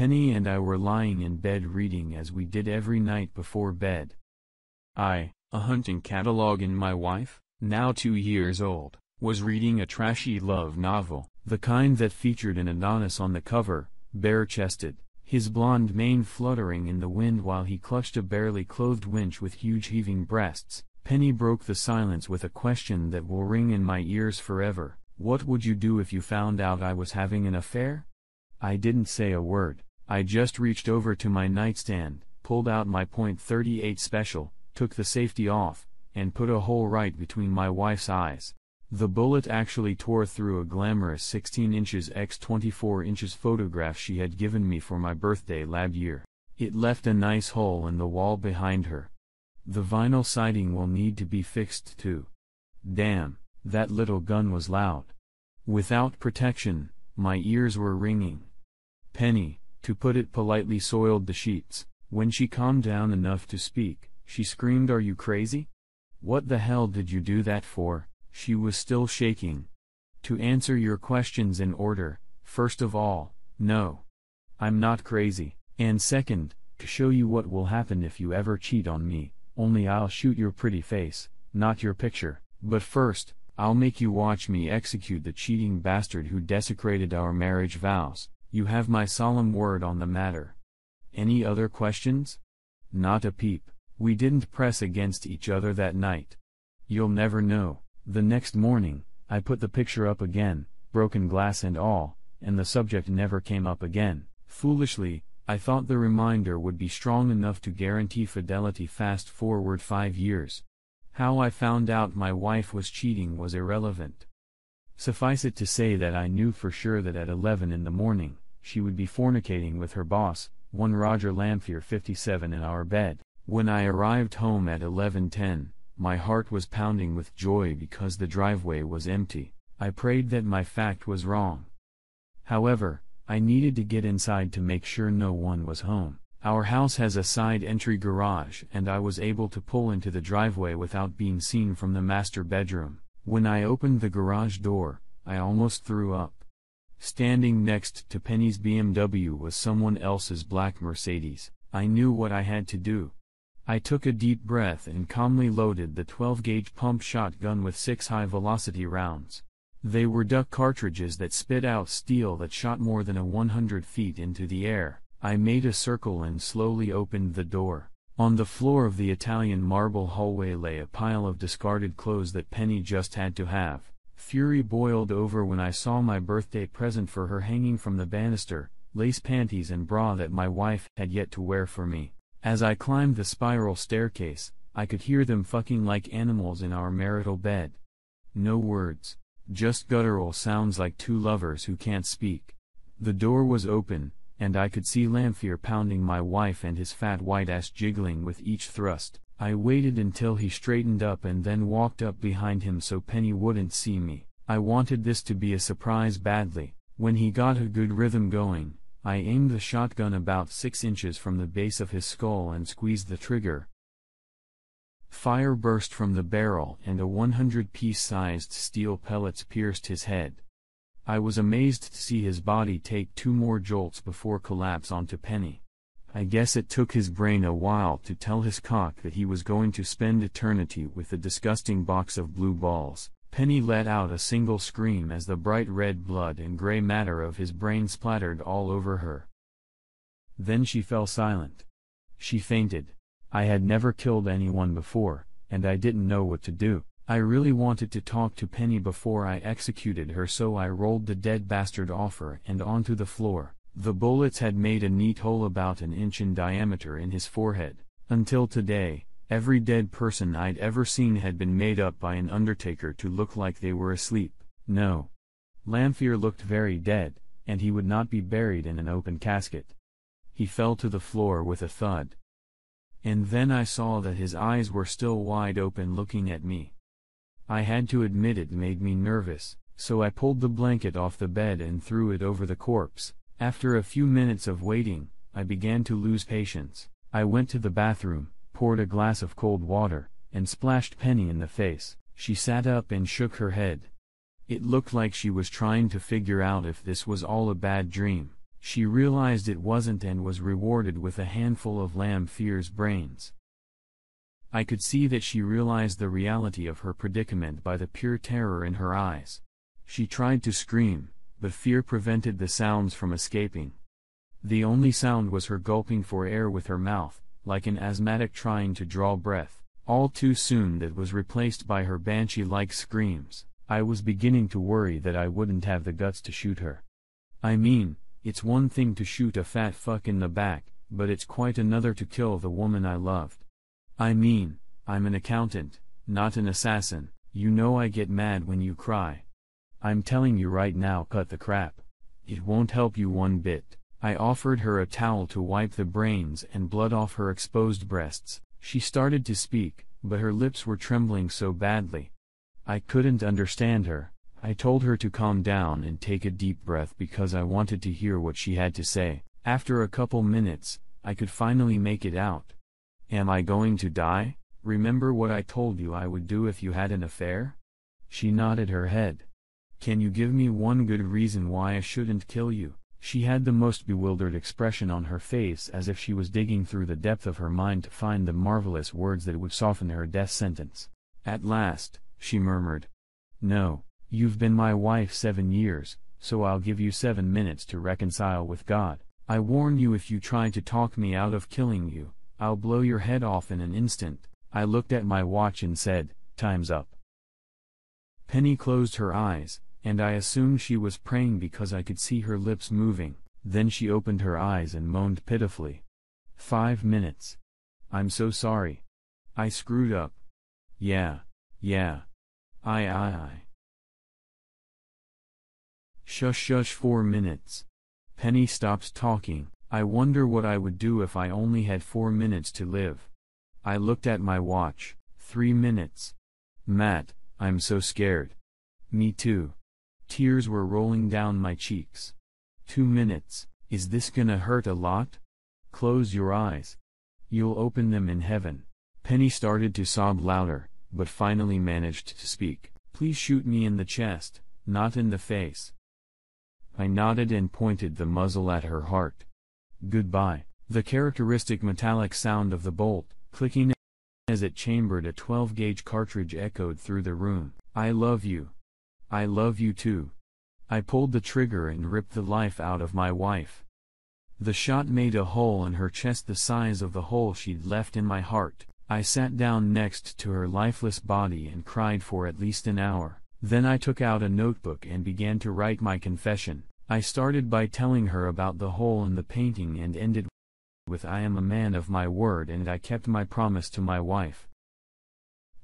Penny and I were lying in bed reading as we did every night before bed. I, a hunting catalog and my wife, now two years old, was reading a trashy love novel, the kind that featured an Adonis on the cover, bare-chested, his blonde mane fluttering in the wind while he clutched a barely clothed winch with huge heaving breasts. Penny broke the silence with a question that will ring in my ears forever. What would you do if you found out I was having an affair? I didn't say a word, I just reached over to my nightstand, pulled out my .38 special, took the safety off, and put a hole right between my wife's eyes. The bullet actually tore through a glamorous 16 inches x 24 inches photograph she had given me for my birthday lab year. It left a nice hole in the wall behind her. The vinyl siding will need to be fixed too. Damn, that little gun was loud. Without protection, my ears were ringing. Penny, to put it politely soiled the sheets. When she calmed down enough to speak, she screamed are you crazy? What the hell did you do that for? She was still shaking. To answer your questions in order, first of all, no. I'm not crazy, and second, to show you what will happen if you ever cheat on me, only I'll shoot your pretty face, not your picture, but first, I'll make you watch me execute the cheating bastard who desecrated our marriage vows. You have my solemn word on the matter. Any other questions? Not a peep. We didn't press against each other that night. You'll never know. The next morning, I put the picture up again, broken glass and all, and the subject never came up again. Foolishly, I thought the reminder would be strong enough to guarantee fidelity fast forward five years. How I found out my wife was cheating was irrelevant. Suffice it to say that I knew for sure that at 11 in the morning, she would be fornicating with her boss, one Roger Lamphere 57 in our bed. When I arrived home at 11:10, my heart was pounding with joy because the driveway was empty. I prayed that my fact was wrong. However, I needed to get inside to make sure no one was home. Our house has a side entry garage and I was able to pull into the driveway without being seen from the master bedroom. When I opened the garage door, I almost threw up. Standing next to Penny's BMW was someone else's black Mercedes. I knew what I had to do. I took a deep breath and calmly loaded the 12-gauge pump shotgun with six high-velocity rounds. They were duck cartridges that spit out steel that shot more than a 100 feet into the air. I made a circle and slowly opened the door. On the floor of the Italian marble hallway lay a pile of discarded clothes that Penny just had to have. Fury boiled over when I saw my birthday present for her hanging from the banister, lace panties and bra that my wife had yet to wear for me. As I climbed the spiral staircase, I could hear them fucking like animals in our marital bed. No words, just guttural sounds like two lovers who can't speak. The door was open, and I could see Lamphere pounding my wife and his fat white ass jiggling with each thrust. I waited until he straightened up and then walked up behind him so Penny wouldn't see me. I wanted this to be a surprise badly. When he got a good rhythm going, I aimed the shotgun about 6 inches from the base of his skull and squeezed the trigger. Fire burst from the barrel and a 100-piece sized steel pellets pierced his head. I was amazed to see his body take two more jolts before collapse onto Penny. I guess it took his brain a while to tell his cock that he was going to spend eternity with the disgusting box of blue balls. Penny let out a single scream as the bright red blood and gray matter of his brain splattered all over her. Then she fell silent. She fainted. I had never killed anyone before, and I didn't know what to do. I really wanted to talk to Penny before I executed her so I rolled the dead bastard off her and onto the floor. The bullets had made a neat hole about an inch in diameter in his forehead. Until today, Every dead person I'd ever seen had been made up by an undertaker to look like they were asleep. No. Lamphere looked very dead, and he would not be buried in an open casket. He fell to the floor with a thud. And then I saw that his eyes were still wide open looking at me. I had to admit it made me nervous, so I pulled the blanket off the bed and threw it over the corpse. After a few minutes of waiting, I began to lose patience. I went to the bathroom, poured a glass of cold water, and splashed Penny in the face. She sat up and shook her head. It looked like she was trying to figure out if this was all a bad dream. She realized it wasn't and was rewarded with a handful of Lamphere's brains. I could see that she realized the reality of her predicament by the pure terror in her eyes. She tried to scream, but fear prevented the sounds from escaping. The only sound was her gulping for air with her mouth, like an asthmatic trying to draw breath. All too soon that was replaced by her banshee-like screams. I was beginning to worry that I wouldn't have the guts to shoot her. I mean, it's one thing to shoot a fat fuck in the back, but it's quite another to kill the woman I loved. I mean, I'm an accountant, not an assassin, you know I get mad when you cry. I'm telling you right now cut the crap. It won't help you one bit. I offered her a towel to wipe the brains and blood off her exposed breasts. She started to speak, but her lips were trembling so badly, I couldn't understand her. I told her to calm down and take a deep breath because I wanted to hear what she had to say. After a couple minutes, I could finally make it out. Am I going to die? Remember what I told you I would do if you had an affair? She nodded her head. Can you give me one good reason why I shouldn't kill you? She had the most bewildered expression on her face as if she was digging through the depth of her mind to find the marvelous words that would soften her death sentence. At last, she murmured. No, you've been my wife seven years, so I'll give you seven minutes to reconcile with God. I warn you if you try to talk me out of killing you, I'll blow your head off in an instant. I looked at my watch and said, Time's up. Penny closed her eyes, and I assumed she was praying because I could see her lips moving. Then she opened her eyes and moaned pitifully. Five minutes. I'm so sorry. I screwed up. Yeah, yeah. I I I. Shush shush four minutes. Penny stops talking, I wonder what I would do if I only had four minutes to live. I looked at my watch, three minutes. Matt, I'm so scared. Me too. Tears were rolling down my cheeks. Two minutes, is this gonna hurt a lot? Close your eyes. You'll open them in heaven. Penny started to sob louder but finally managed to speak. Please shoot me in the chest, not in the face. I nodded and pointed the muzzle at her heart. Goodbye. The characteristic metallic sound of the bolt, clicking as it chambered a 12-gauge cartridge echoed through the room. I love you. I love you too. I pulled the trigger and ripped the life out of my wife. The shot made a hole in her chest the size of the hole she'd left in my heart. I sat down next to her lifeless body and cried for at least an hour. Then I took out a notebook and began to write my confession. I started by telling her about the hole in the painting and ended with I am a man of my word and I kept my promise to my wife.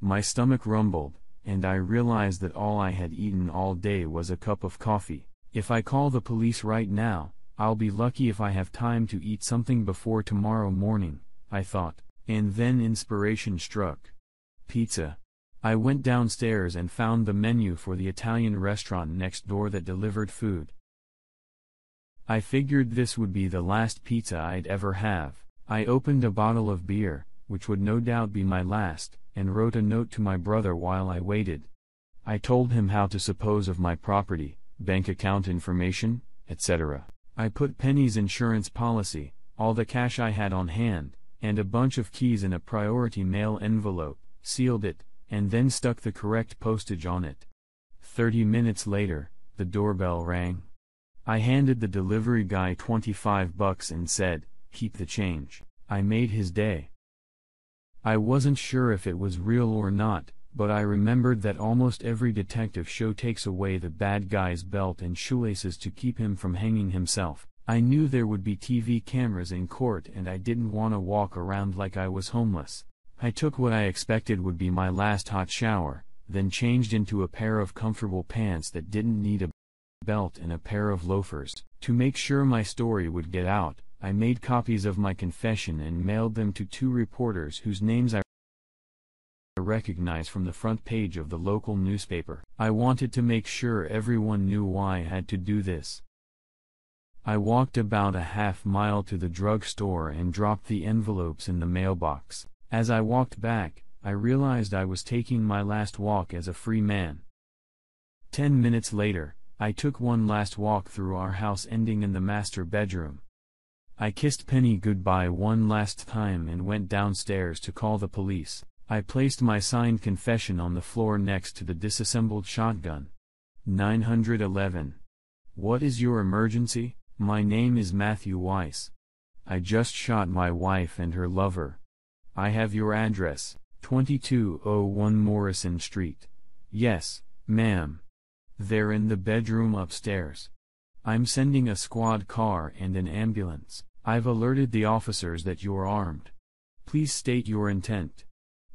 My stomach rumbled, and I realized that all I had eaten all day was a cup of coffee. If I call the police right now, I'll be lucky if I have time to eat something before tomorrow morning, I thought. And then inspiration struck. Pizza. I went downstairs and found the menu for the Italian restaurant next door that delivered food. I figured this would be the last pizza I'd ever have. I opened a bottle of beer, which would no doubt be my last, and wrote a note to my brother while I waited. I told him how to suppose of my property, bank account information, etc. I put Penny's insurance policy, all the cash I had on hand, and a bunch of keys in a priority mail envelope, sealed it, and then stuck the correct postage on it. Thirty minutes later, the doorbell rang. I handed the delivery guy 25 bucks and said, keep the change. I made his day. I wasn't sure if it was real or not, but I remembered that almost every detective show takes away the bad guy's belt and shoelaces to keep him from hanging himself. I knew there would be TV cameras in court and I didn't want to walk around like I was homeless. I took what I expected would be my last hot shower, then changed into a pair of comfortable pants that didn't need a belt and a pair of loafers. To make sure my story would get out, I made copies of my confession and mailed them to two reporters whose names I recognized from the front page of the local newspaper. I wanted to make sure everyone knew why I had to do this. I walked about a half mile to the drugstore and dropped the envelopes in the mailbox. As I walked back, I realized I was taking my last walk as a free man. Ten minutes later, I took one last walk through our house ending in the master bedroom. I kissed Penny goodbye one last time and went downstairs to call the police. I placed my signed confession on the floor next to the disassembled shotgun. 911. What is your emergency? My name is Matthew Weiss. I just shot my wife and her lover. I have your address, 2201 Morrison Street. Yes, ma'am. They're in the bedroom upstairs. I'm sending a squad car and an ambulance. I've alerted the officers that you're armed. Please state your intent.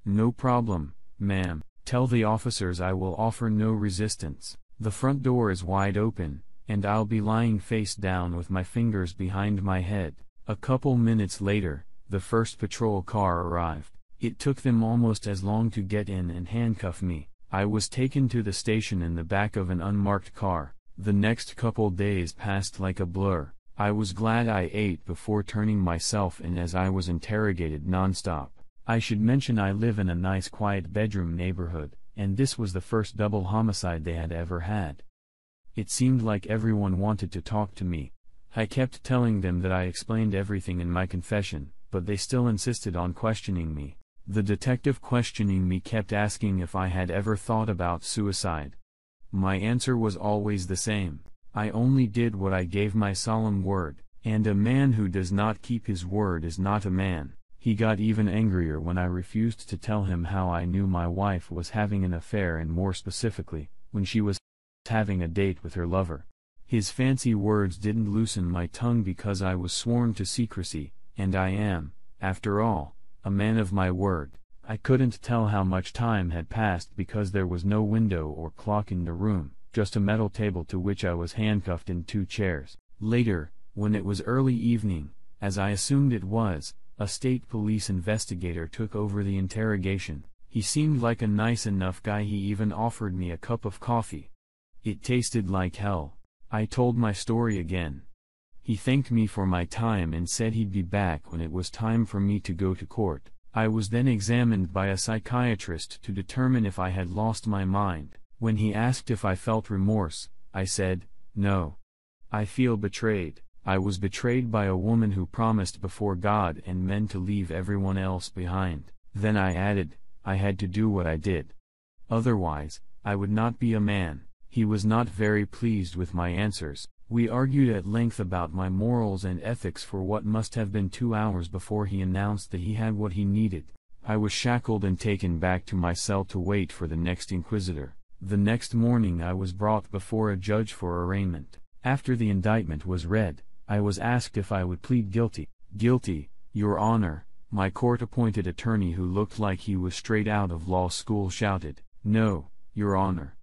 No problem, ma'am. Tell the officers I will offer no resistance. The front door is wide open, and I'll be lying face down with my fingers behind my head. A couple minutes later, the first patrol car arrived. It took them almost as long to get in and handcuff me. I was taken to the station in the back of an unmarked car. The next couple days passed like a blur. I was glad I ate before turning myself in as I was interrogated nonstop. I should mention I live in a nice quiet bedroom neighborhood, and this was the first double homicide they had ever had. It seemed like everyone wanted to talk to me. I kept telling them that I explained everything in my confession, but they still insisted on questioning me. The detective questioning me kept asking if I had ever thought about suicide. My answer was always the same I only did what I gave my solemn word, and a man who does not keep his word is not a man. He got even angrier when I refused to tell him how I knew my wife was having an affair and more specifically, when she was having a date with her lover. His fancy words didn't loosen my tongue because I was sworn to secrecy, and I am, after all, a man of my word. I couldn't tell how much time had passed because there was no window or clock in the room, just a metal table to which I was handcuffed in two chairs. Later, when it was early evening, as I assumed it was, a state police investigator took over the interrogation. He seemed like a nice enough guy he even offered me a cup of coffee. It tasted like hell. I told my story again. He thanked me for my time and said he'd be back when it was time for me to go to court. I was then examined by a psychiatrist to determine if I had lost my mind. When he asked if I felt remorse, I said, no. I feel betrayed. I was betrayed by a woman who promised before God and men to leave everyone else behind. Then I added, I had to do what I did. Otherwise, I would not be a man. He was not very pleased with my answers. We argued at length about my morals and ethics for what must have been two hours before he announced that he had what he needed. I was shackled and taken back to my cell to wait for the next inquisitor. The next morning I was brought before a judge for arraignment. After the indictment was read, I was asked if I would plead guilty. Guilty, Your Honor, my court-appointed attorney who looked like he was straight out of law school shouted, No, Your Honor.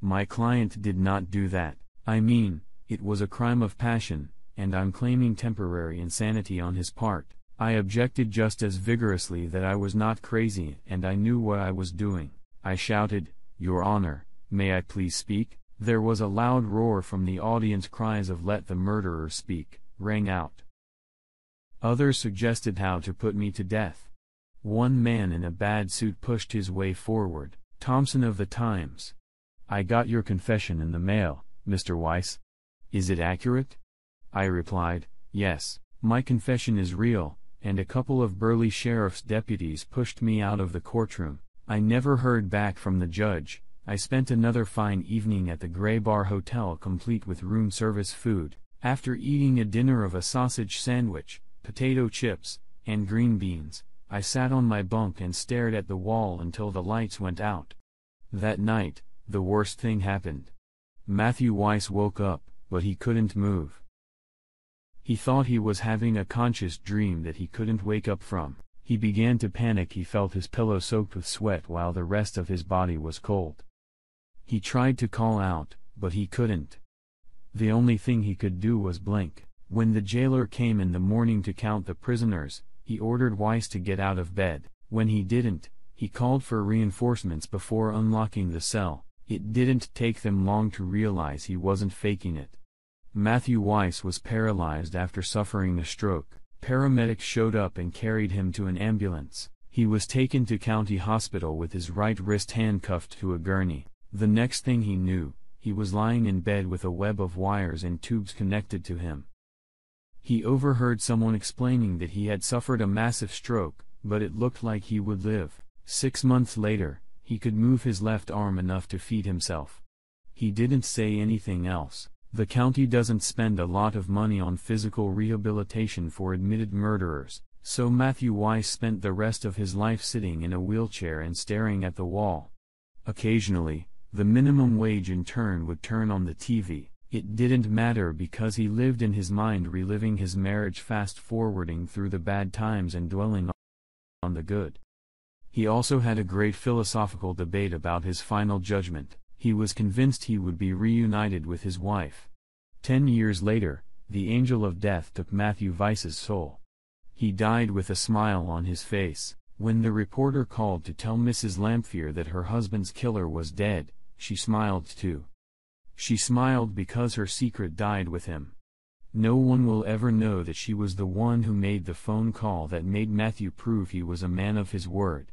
My client did not do that. I mean, it was a crime of passion, and I'm claiming temporary insanity on his part. I objected just as vigorously that I was not crazy and I knew what I was doing. I shouted, Your Honor, may I please speak? There was a loud roar from the audience cries of let the murderer speak, rang out. Others suggested how to put me to death. One man in a bad suit pushed his way forward, Thompson of the Times. I got your confession in the mail, Mr. Weiss. Is it accurate? I replied, yes, my confession is real, and a couple of burly sheriff's deputies pushed me out of the courtroom. I never heard back from the judge, I spent another fine evening at the Grey Bar Hotel complete with room service food. After eating a dinner of a sausage sandwich, potato chips, and green beans, I sat on my bunk and stared at the wall until the lights went out. That night, the worst thing happened. Matthew Weiss woke up, but he couldn't move. He thought he was having a conscious dream that he couldn't wake up from. He began to panic. He felt his pillow soaked with sweat while the rest of his body was cold. He tried to call out, but he couldn't. The only thing he could do was blink. When the jailer came in the morning to count the prisoners, he ordered Weiss to get out of bed. When he didn't, he called for reinforcements before unlocking the cell. It didn't take them long to realize he wasn't faking it. Matthew Weiss was paralyzed after suffering a stroke. Paramedics showed up and carried him to an ambulance. He was taken to county hospital with his right wrist handcuffed to a gurney. The next thing he knew, he was lying in bed with a web of wires and tubes connected to him. He overheard someone explaining that he had suffered a massive stroke, but it looked like he would live. Six months later, he could move his left arm enough to feed himself. He didn't say anything else. The county doesn't spend a lot of money on physical rehabilitation for admitted murderers, so Matthew Weiss spent the rest of his life sitting in a wheelchair and staring at the wall. Occasionally, the minimum wage intern would turn on the TV. It didn't matter because he lived in his mind reliving his marriage fast forwarding through the bad times and dwelling on the good. He also had a great philosophical debate about his final judgment he was convinced he would be reunited with his wife. Ten years later, the angel of death took Matthew Weiss's soul. He died with a smile on his face. When the reporter called to tell Mrs. Lamphere that her husband's killer was dead, she smiled too. She smiled because her secret died with him. No one will ever know that she was the one who made the phone call that made Matthew prove he was a man of his word.